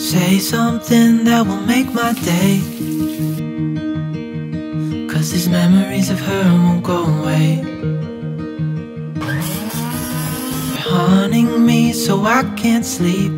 Say something that will make my day. Cause these memories of her won't go away. They're haunting me so I can't sleep.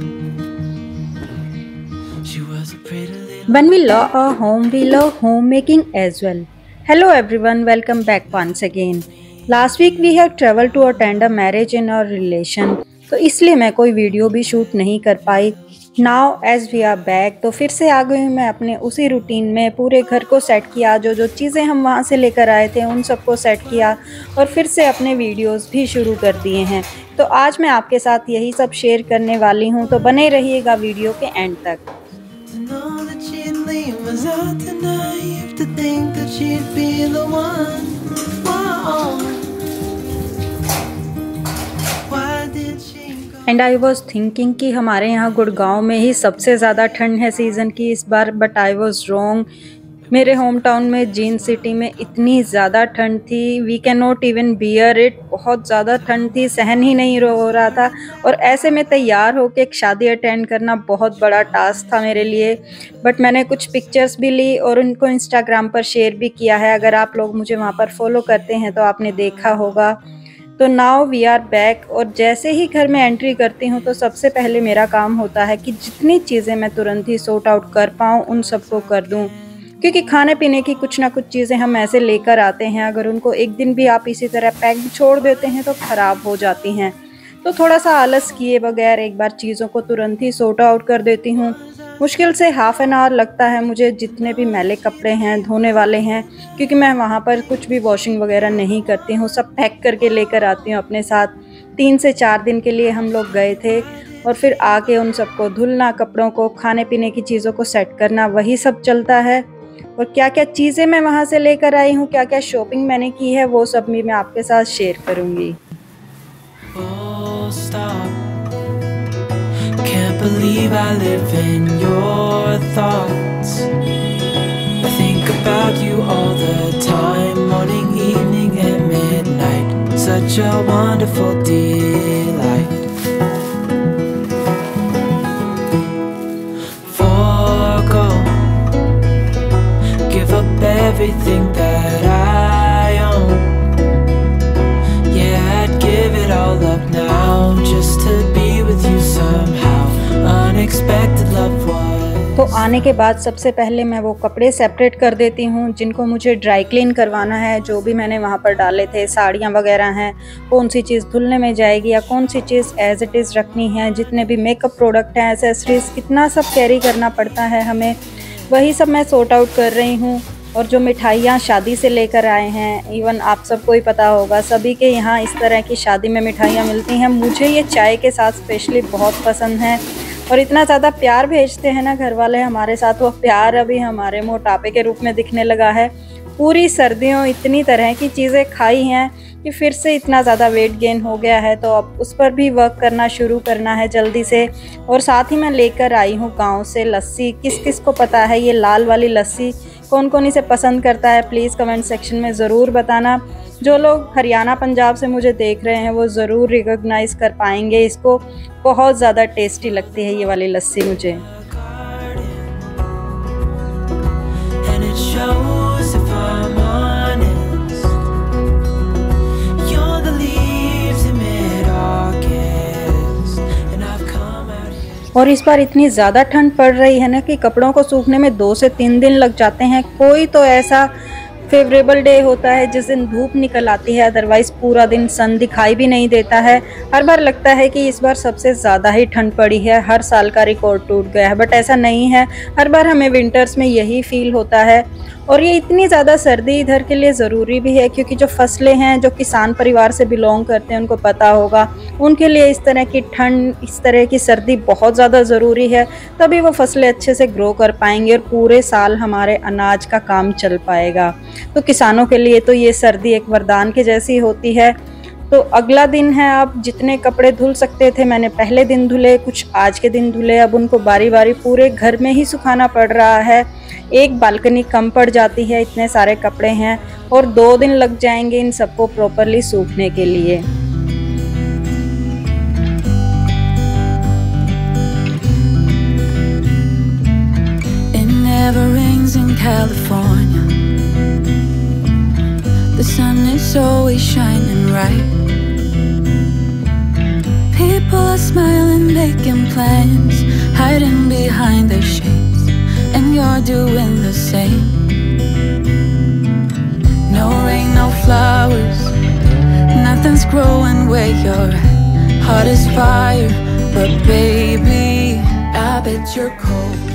She was a pretty little. When we love our home, we love homemaking as well. Hello everyone, welcome back once again. Last week we have traveled to attend a marriage in our relation. तो इसलिए मैं कोई video भी shoot नहीं कर पाई now as we are back तो फिर से आ गई हूँ मैं अपने उसी रूटीन में, पूरे घर को सेट किया, जो जो चीज़ें हम वहाँ से लेकर आए थे, उन सबको सेट किया और फिर से अपने वीडियोस भी शुरू कर दिए हैं। तो आज मैं आपके साथ यही सब शेयर करने वाली हूँ तो बने रहिएगा वीडियो के एंड तक। एंड आई वॉज़ थिंकिंग कि हमारे यहाँ गुड़गांव में ही सबसे ज़्यादा ठंड है सीज़न की, इस बार बट आई वॉज़ रॉन्ग मेरे होम टाउन में जीन सिटी में इतनी ज़्यादा ठंड थी we can not even bear it बहुत ज़्यादा ठंड थी, सहन ही नहीं हो रहा था। और ऐसे में तैयार होकर एक शादी अटेंड करना बहुत बड़ा टास्क था मेरे लिए। बट मैंने कुछ पिक्चर्स भी ली और उनको इंस्टाग्राम पर शेयर भी किया है। अगर आप लोग मुझे वहाँ पर फॉलो करते हैं तो आपने देखा होगा। तो नाउ वी आर बैक और जैसे ही घर में एंट्री करती हूँ तो सबसे पहले मेरा काम होता है कि जितनी चीज़ें मैं तुरंत ही सॉर्ट आउट कर पाऊँ, उन सबको कर दूँ। क्योंकि खाने पीने की कुछ ना कुछ चीज़ें हम ऐसे लेकर आते हैं, अगर उनको एक दिन भी आप इसी तरह पैक छोड़ देते हैं तो ख़राब हो जाती हैं। तो थोड़ा सा आलस किए बगैर एक बार चीज़ों को तुरंत ही सॉर्ट आउट कर देती हूँ। मुश्किल से हाफ़ एन आवर लगता है मुझे जितने भी मैले कपड़े हैं, धोने वाले हैं, क्योंकि मैं वहाँ पर कुछ भी वॉशिंग वगैरह नहीं करती हूँ, सब पैक करके लेकर आती हूँ अपने साथ। तीन से चार दिन के लिए हम लोग गए थे और फिर आके उन सबको धुलना, कपड़ों को, खाने पीने की चीज़ों को सेट करना, वही सब चलता है। और क्या क्या चीज़ें मैं वहाँ से लेकर आई हूँ क्या क्या शॉपिंग मैंने की है, वो सब भी मैं आपके साथ शेयर करूँगी। Stop. Can't believe I live in your thoughts. I think about you all the time, morning, evening, and midnight. Such a wonderful delight. Forgo, give up everything that I तो आने के बाद सबसे पहले मैं वो कपड़े सेपरेट कर देती हूँ, जिनको मुझे ड्राई क्लीन करवाना है, जो भी मैंने वहाँ पर डाले थे, साड़ियाँ वगैरह हैं, कौन सी चीज़ धुलने में जाएगी या कौन सी चीज़ एज इट इज़ रखनी है, जितने भी मेकअप प्रोडक्ट हैं एसेसरीज कितना सब कैरी करना पड़ता है हमें, वही सब मैं सॉर्ट आउट कर रही हूँ। और जो मिठाइयाँ शादी से लेकर आए हैं इवन आप सबको ही पता होगा, सभी के यहाँ इस तरह की शादी में मिठाइयाँ मिलती हैं। मुझे ये चाय के साथ स्पेशली बहुत पसंद है। और इतना ज़्यादा प्यार भेजते हैं ना घर वाले हमारे साथ, वो प्यार अभी हमारे मोटापे के रूप में दिखने लगा है। पूरी सर्दियों इतनी तरह की चीज़ें खाई हैं कि फिर से इतना ज़्यादा वेट गेन हो गया है तो अब उस पर भी वर्क करना शुरू करना है जल्दी से। और साथ ही मैं लेकर आई हूँ गाँव से लस्सी। किस किस को पता है ये लाल वाली लस्सी? कौन कौन इसे पसंद करता है? प्लीज़ कमेंट सेक्शन में ज़रूर बताना। जो लोग हरियाणा पंजाब से मुझे देख रहे हैं वो ज़रूर रिकॉग्नाइज़ कर पाएँगे। इसको बहुत ज़्यादा टेस्टी लगती है ये वाली लस्सी मुझे. और इस बार इतनी ज़्यादा ठंड पड़ रही है ना कि कपड़ों को सूखने में दो से तीन दिन लग जाते हैं। कोई तो ऐसा फेवरेबल डे होता है, जिस दिन धूप निकल आती है अदरवाइज़ पूरा दिन सन दिखाई भी नहीं देता है। हर बार लगता है कि इस बार सबसे ज़्यादा ही ठंड पड़ी है, हर साल का रिकॉर्ड टूट गया है बट ऐसा नहीं है। हर बार हमें विंटर्स में यही फील होता है। और ये इतनी ज़्यादा सर्दी इधर के लिए ज़रूरी भी है, क्योंकि जो फ़सलें हैं, जो किसान परिवार से बिलोंग करते हैं, उनको पता होगा। उनके लिए इस तरह की ठंड, इस तरह की सर्दी बहुत ज़्यादा ज़रूरी है, तभी वो फ़सलें अच्छे से ग्रो कर पाएँगे और पूरे साल हमारे अनाज का काम चल पाएगा। तो किसानों के लिए तो ये सर्दी एक वरदान के जैसी होती है। तो अगला दिन है, आप जितने कपड़े धुल सकते थे, मैंने पहले दिन धुले, कुछ आज के दिन धुले, अब उनको बारी बारी पूरे घर में ही सुखाना पड़ रहा है। एक बालकनी कम पड़ जाती है, इतने सारे कपड़े हैं, और दो दिन लग जाएँगे इन सबको प्रॉपरली सूखने के लिए। California. The sun is always shining bright. People are smiling, making plans, hiding behind their shades, and you're doing the same. No rain, no flowers, nothing's growing where you're at. Heart is fire, but baby, I bet you're cold.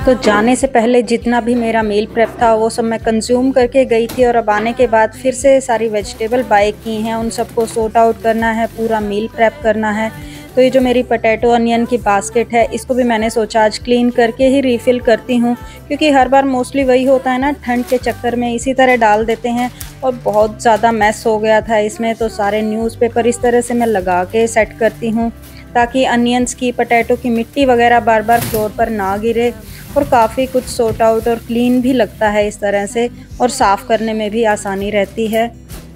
तो जाने से पहले जितना भी मेरा meal prep था, वो सब मैं कंज्यूम करके गई थी और अब आने के बाद फिर से सारी वेजिटेबल बाय की हैं। उन सबको सोर्ट आउट करना है, पूरा मील प्रेप करना है। तो ये जो मेरी पटेटो अनियन की बास्केट है, इसको भी मैंने सोचा आज क्लीन करके ही रीफ़िल करती हूँ, क्योंकि हर बार मोस्टली वही होता है ना, ठंड के चक्कर में इसी तरह डाल देते हैं और बहुत ज़्यादा मैस हो गया था इसमें। तो सारे न्यूज़पेपर इस तरह से मैं लगा के सेट करती हूँ, ताकि अनियंस की पटैटो की मिट्टी वगैरह बार बार फ्लोर पर ना गिरे। और काफ़ी कुछ सोट आउट और क्लीन भी लगता है इस तरह से और साफ़ करने में भी आसानी रहती है।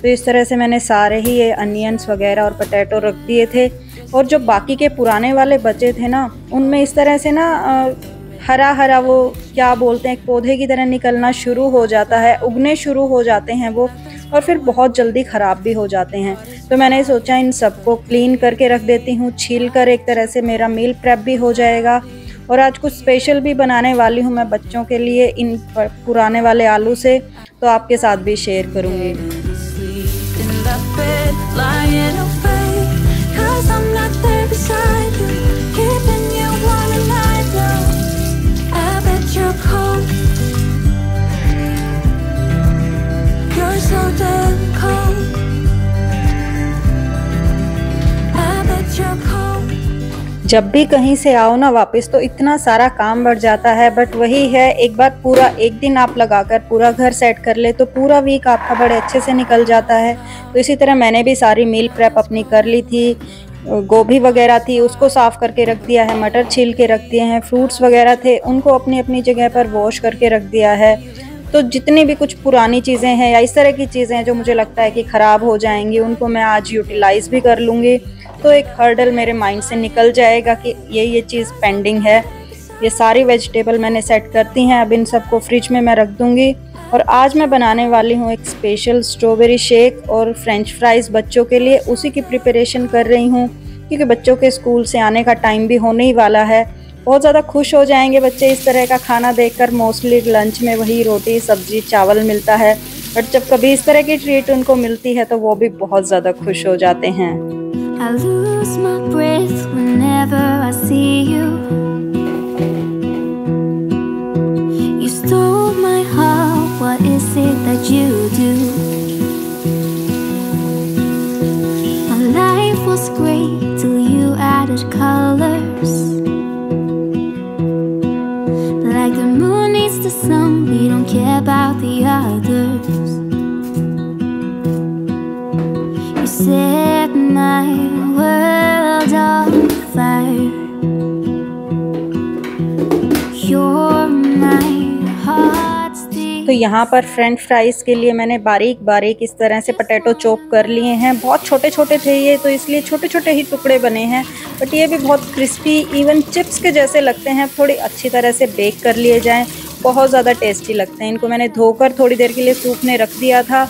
तो इस तरह से मैंने सारे ही ये अनियंस वगैरह और पटैटो रख दिए थे और जो बाकी के पुराने वाले बचे थे ना, उनमें इस तरह से ना हरा हरा वो क्या बोलते हैं, पौधे की तरह निकलना शुरू हो जाता है, उगने शुरू हो जाते हैं वो और फिर बहुत जल्दी ख़राब भी हो जाते हैं। तो मैंने सोचा इन सबको क्लीन करके रख देती हूँ, छील कर एक तरह से मेरा मील प्रेप भी हो जाएगा और आज कुछ स्पेशल भी बनाने वाली हूँ मैं बच्चों के लिए इन पुराने वाले आलू से तो आपके साथ भी शेयर करूँगी। जब भी कहीं से आओ ना वापस तो इतना सारा काम बढ़ जाता है। बट वही है, एक बार पूरा एक दिन आप लगाकर पूरा घर सेट कर ले तो पूरा वीक आपका बड़े अच्छे से निकल जाता है। तो इसी तरह मैंने भी सारी मील प्रेप अपनी कर ली थी। गोभी वगैरह थी, उसको साफ़ करके रख दिया है, मटर छील के रख दिए हैं फ्रूट्स वगैरह थे, उनको अपनी अपनी जगह पर वॉश करके रख दिया है। तो जितनी भी कुछ पुरानी चीज़ें हैं या इस तरह की चीज़ें हैं जो मुझे लगता है कि ख़राब हो जाएँगी, उनको मैं आज यूटिलाइज़ भी कर लूँगी। तो एक हर्डल मेरे माइंड से निकल जाएगा कि ये ये चीज़ पेंडिंग है। ये सारी वेजिटेबल मैंने सेट करती हैं, अब इन सबको फ्रिज में मैं रख दूँगी। और आज मैं बनाने वाली हूँ एक स्पेशल स्ट्रॉबेरी शेक और फ्रेंच फ्राइज़ बच्चों के लिए। उसी की प्रिपरेशन कर रही हूँ, क्योंकि बच्चों के स्कूल से आने का टाइम भी होने ही वाला है। बहुत ज़्यादा खुश हो जाएँगे बच्चे इस तरह का खाना देखकर। मोस्टली लंच में वही रोटी, सब्ज़ी, चावल मिलता है। बट जब कभी इस तरह की ट्रीट उनको मिलती है तो वो भी बहुत ज़्यादा खुश हो जाते हैं। I lose my यहाँ पर फ्रेंच फ्राइज़ के लिए मैंने बारीक बारीक इस तरह से पटेटो चॉप कर लिए हैं। बहुत छोटे छोटे थे ये तो इसलिए छोटे छोटे ही टुकड़े बने हैं। बट ये भी बहुत क्रिस्पी इवन चिप्स के जैसे लगते हैं। थोड़ी अच्छी तरह से बेक कर लिए जाएँ। बहुत ज़्यादा टेस्टी लगते हैं। इनको मैंने धोकर थोड़ी देर के लिए सूखने रख दिया था।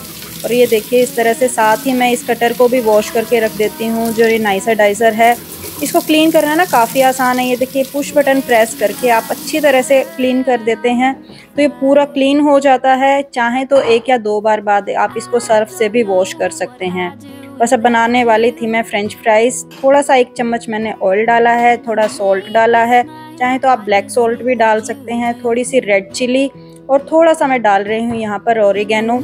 और ये देखिए, इस तरह से साथ ही मैं इस कटर को भी वॉश करके रख देती हूँ, जो ये नाइसर डाइज़र है। इसको क्लीन करना ना काफ़ी आसान है। ये देखिए पुश बटन प्रेस करके आप अच्छी तरह से क्लीन कर देते हैं। तो ये पूरा क्लीन हो जाता है। चाहे तो एक या दो बार बाद आप इसको सर्फ से भी वॉश कर सकते हैं। बस अब बनाने वाली थी मैं फ्रेंच फ्राइज़ थोड़ा सा एक चम्मच मैंने ऑयल डाला है, थोड़ा सॉल्ट डाला है। चाहे तो आप ब्लैक सॉल्ट भी डाल सकते हैं, थोड़ी सी रेड चिली और थोड़ा सा मैं डाल रही हूँ यहाँ पर ओरिगेनो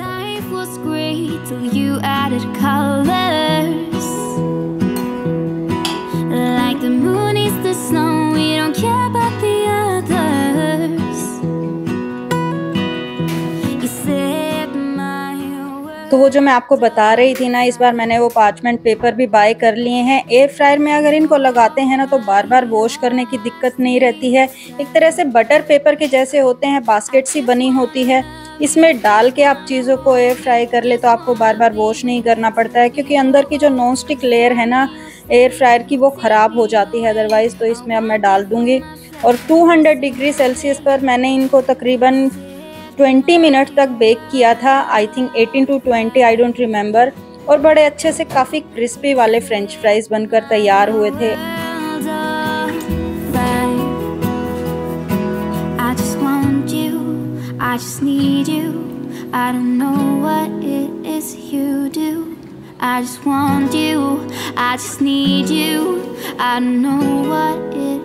तो वो जो मैं आपको बता रही थी ना, इस बार मैंने वो पार्चमेंट पेपर भी बाय कर लिए हैं। एयर फ्रायर में अगर इनको लगाते हैं ना तो बार बार वॉश करने की दिक्कत नहीं रहती है। एक तरह से बटर पेपर के जैसे होते हैं बास्केट सी बनी होती है। इसमें डाल के आप चीज़ों को एयर फ्राई कर ले तो आपको बार बार वॉश नहीं करना पड़ता है, क्योंकि अंदर की जो नॉन स्टिक लेयर है ना एयर फ्रायर की वो ख़राब हो जाती है अदरवाइज़ तो इसमें अब मैं डाल दूँगी। और 200 डिग्री सेल्सियस पर मैंने इनको तकरीबन 20 मिनट तक बेक किया था I think 18 to 20 I don't remember और बड़े अच्छे से काफ़ी क्रिस्पी वाले फ्रेंच फ्राइज बनकर तैयार हुए थे I just want you. I just need you. I don't know what it is.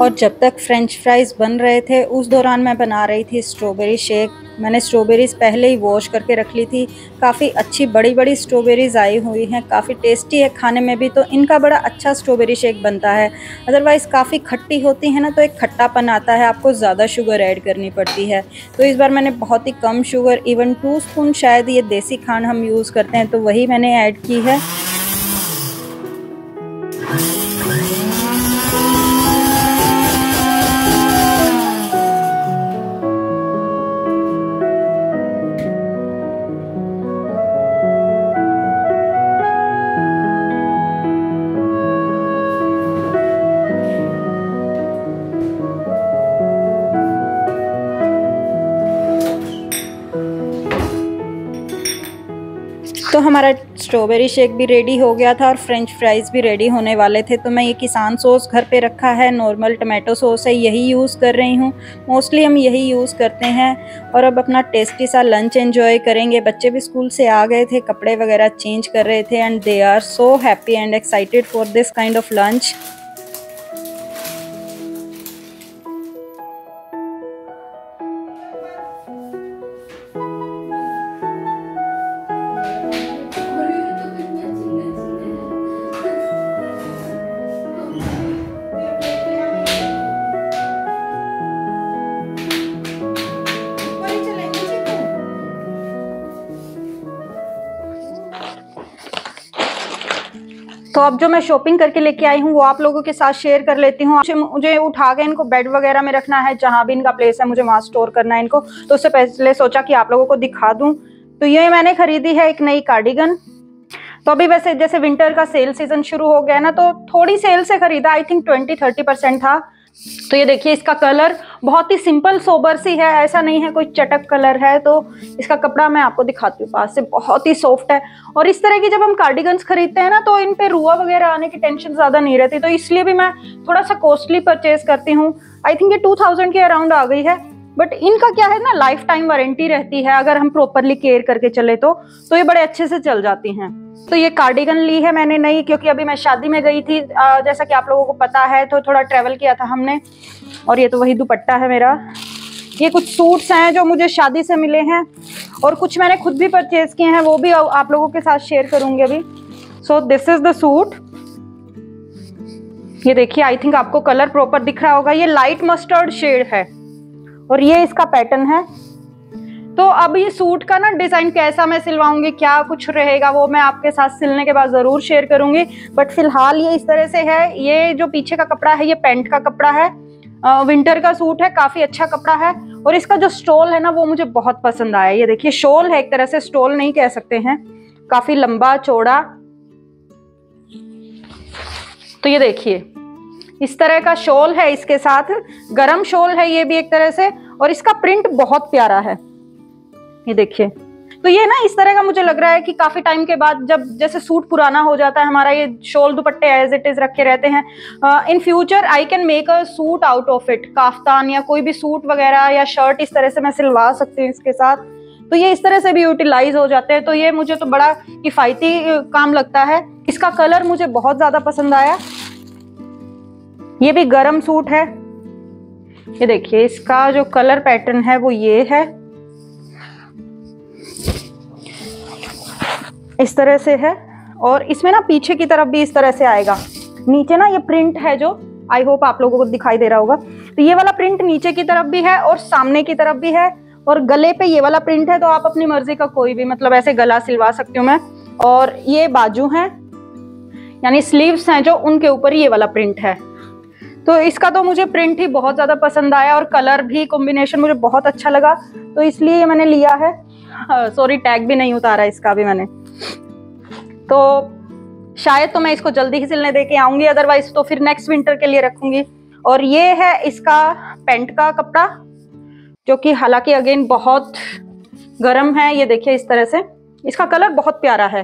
और जब तक फ्रेंच फ्राइज बन रहे थे, उस दौरान मैं बना रही थी स्ट्रॉबेरी शेक मैंने स्ट्रॉबेरीज़ पहले ही वॉश करके रख ली थी। काफ़ी अच्छी बड़ी बड़ी स्ट्रॉबेरीज़ आई हुई हैं। काफ़ी टेस्टी है खाने में भी तो इनका बड़ा अच्छा स्ट्रॉबेरी शेक बनता है। अदरवाइज़ काफ़ी खट्टी होती है ना तो एक खट्टापन आता है। आपको ज़्यादा शुगर ऐड करनी पड़ती है। तो इस बार मैंने बहुत ही कम शुगर इवन टू स्पून शायद ये देसी खान हम यूज़ करते हैं तो वही मैंने ऐड की है। तो हमारा स्ट्रॉबेरी शेक भी रेडी हो गया था और फ्रेंच फ्राइज़ भी रेडी होने वाले थे। तो मैं ये किसान सॉस घर पे रखा है। नॉर्मल टमाटो सॉस है, यही यूज़ कर रही हूँ। मोस्टली हम यही यूज़ करते हैं और अब अपना टेस्टी सा लंच एंजॉय करेंगे। बच्चे भी स्कूल से आ गए थे, कपड़े वगैरह चेंज कर रहे थे and they are so happy and excited for this kind of lunch अब जो मैं शॉपिंग करके लेके आई हूँ, वो आप लोगों के साथ शेयर कर लेती हूँ। मुझे उठा के इनको बेड वगैरह में रखना है, जहाँ भी इनका प्लेस है, मुझे वहाँ स्टोर करना है इनको। तो उससे पहले सोचा कि आप लोगों को दिखा दूँ। तो ये मैंने खरीदी है एक नई कार्डिगन तो अभी वैसे जैसे विंटर का सेल सीज़न शुरू हो गया ना तो थोड़ी सेल से खरीदा I think twenty thirty percent था। तो ये देखिए, इसका कलर बहुत ही सिंपल सोबर सी है। ऐसा नहीं है कोई चटक कलर है तो इसका कपड़ा मैं आपको दिखाती हूँ। पास से बहुत ही सॉफ्ट है। और इस तरह की जब हम कार्डिगन्स खरीदते हैं ना तो इन पे रुआ वगैरह आने की टेंशन ज़्यादा नहीं रहती। तो इसलिए भी मैं थोड़ा सा कॉस्टली परचेज करती हूँ। आई थिंक ये टू थाउज़ेंड के अराउंड आ गई है। बट इनका क्या है ना लाइफ टाइम वारंटी रहती है, अगर हम प्रॉपरली केयर करके चले तो। तो ये बड़े अच्छे से चल जाती हैं। तो ये कार्डिगन ली है मैंने नहीं क्योंकि अभी मैं शादी में गई थी जैसा कि आप लोगों को पता है तो थोड़ा ट्रेवल किया था हमने, और ये तो वही दुपट्टा है मेरा। ये कुछ सूट्स हैं जो मुझे शादी से मिले हैं, और कुछ मैंने खुद भी परचेज किए हैं, वो भी आप लोगों के साथ शेयर करूँगी अभी। So this is the suit ये देखिए आई थिंक आपको कलर प्रॉपर दिख रहा होगा। ये लाइट मस्टर्ड शेड है। और ये इसका पैटर्न है। तो अब ये सूट का ना डिज़ाइन कैसा मैं सिलवाऊँगी, क्या कुछ रहेगा, वो मैं आपके साथ सिलने के बाद ज़रूर शेयर करूँगी। बट फ़िलहाल ये इस तरह से है, ये जो पीछे का कपड़ा है, ये पेंट का कपड़ा है। विंटर का सूट है, काफ़ी अच्छा कपड़ा है। और इसका जो स्टोल है ना, वो मुझे बहुत पसंद आया। ये देखिए शोल है एक तरह से स्टोल नहीं कह सकते हैं। काफ़ी लंबा, चौड़ा। तो ये देखिए इस तरह का शॉल है इसके साथ, गरम शॉल है ये भी एक तरह से, और इसका प्रिंट बहुत प्यारा है। ये देखिए। तो ये ना इस तरह का मुझे लग रहा है कि काफ़ी टाइम के बाद जब जैसे सूट पुराना हो जाता है, हमारा ये शोल दुपट्टे एज इट इज़ रखे रहते हैं in future I can make a suit out of it kaftan या कोई भी सूट वगैरह या शर्ट इस तरह से मैं सिलवा सकती हूँ इसके साथ। तो ये इस तरह से भी यूटिलाइज हो जाते हैं। तो ये मुझे तो बड़ा किफायती काम लगता है। इसका कलर मुझे बहुत ज़्यादा पसंद आया। ये भी गरम सूट है। ये देखिए, इसका जो कलर पैटर्न है वो ये है। इस तरह से है और इसमें ना पीछे की तरफ़ भी इस तरह से आएगा। नीचे ना ये प्रिंट है जो आई होप आप लोगों को दिखाई दे रहा होगा। तो ये वाला प्रिंट नीचे की तरफ़ भी है और सामने की तरफ़ भी है और गले पे ये वाला प्रिंट है तो आप अपनी मर्ज़ी का कोई भी मतलब ऐसे गला सिलवा सकती हूँ मैं। और ये बाजू है, यानी स्लीव्स हैं जो, उनके ऊपर ये वाला प्रिंट है। तो इसका तो मुझे प्रिंट ही बहुत ज़्यादा पसंद आया और कलर भी कॉम्बिनेशन मुझे बहुत अच्छा लगा। तो इसलिए मैंने लिया है। सॉरी टैग भी नहीं उतारा इसका भी मैंने। तो शायद तो मैं इसको जल्दी ही सिलने दे के आऊँगी अदरवाइज़ तो फिर नेक्स्ट विंटर के लिए रखूँगी। और ये है इसका पेंट का कपड़ा, जो कि हालाँकि अगेन बहुत गर्म है, ये देखिए इस तरह से। इसका कलर बहुत प्यारा है।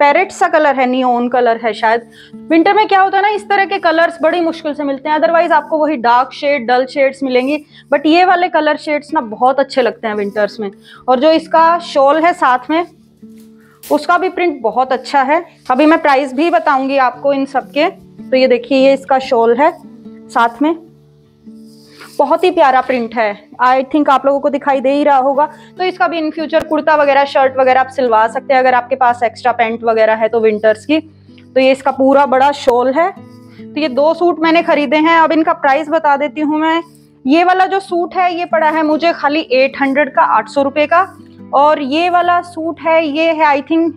पैरेट सा कलर है नियोन कलर है शायद। विंटर में क्या होता है ना, इस तरह के कलर्स बड़ी मुश्किल से मिलते हैं। अदरवाइज़ आपको वही डार्क शेड डल शेड्स मिलेंगी। बट ये वाले कलर शेड्स ना बहुत अच्छे लगते हैं विंटर्स में। और जो इसका शॉल है साथ में, उसका भी प्रिंट बहुत अच्छा है। अभी मैं प्राइस भी बताऊँगी आपको इन सबके तो ये देखिए, ये इसका शॉल है साथ में। बहुत ही प्यारा प्रिंट है। आई थिंक आप लोगों को दिखाई दे ही रहा होगा। तो इसका भी इन फ्यूचर कुर्ता वगैरह शर्ट वगैरह आप सिलवा सकते हैं। अगर आपके पास एक्स्ट्रा पैंट वगैरह है तो विंटर्स की। तो ये इसका पूरा बड़ा शॉल है। तो ये दो सूट मैंने खरीदे हैं। अब इनका प्राइस बता देती हूँ मैं। ये वाला जो सूट है, ये पड़ा है मुझे खाली एट हंड्रेड का, आठ सौ रुपये का। और ये वाला सूट है, ये है आई थिंक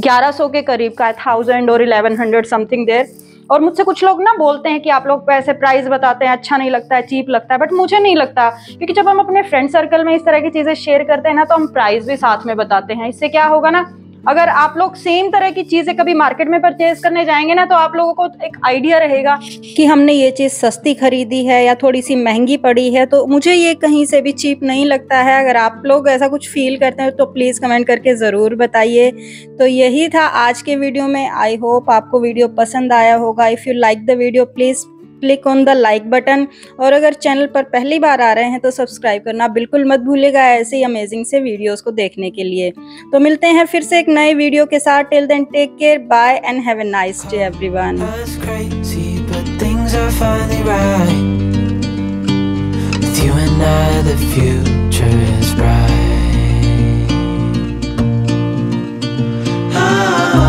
ग्यारह सौ के करीब का थाउज़ेंड और इलेवन हंड्रेड समथिंग देर और मुझसे कुछ लोग ना बोलते हैं कि आप लोग ऐसे प्राइस बताते हैं अच्छा नहीं लगता है चीप लगता है बट मुझे नहीं लगता। क्योंकि जब हम अपने फ्रेंड सर्कल में इस तरह की चीज़ें शेयर करते हैं ना तो हम प्राइस भी साथ में बताते हैं। इससे क्या होगा ना अगर आप लोग सेम तरह की चीज़ें कभी मार्केट में परचेज करने जाएँगे ना तो आप लोगों को एक आइडिया रहेगा कि हमने ये चीज़ सस्ती खरीदी है या थोड़ी सी महँगी पड़ी है। तो मुझे ये कहीं से भी चीप नहीं लगता है। अगर आप लोग ऐसा कुछ फील करते हैं तो प्लीज़ कमेंट करके ज़रूर बताइए। तो यही था आज के वीडियो में। आई होप आपको वीडियो पसंद आया होगा। If you like the video please click on the like button और अगर चैनल पर पहली बार आ रहे हैं तो सब्सक्राइब करना बिल्कुल मत भूलेगा ऐसे ही अमेजिंग से वीडियोस को देखने के लिए तो मिलते हैं फिर से एक नए वीडियो के साथ till then take care bye and have nice day everyone. Ah.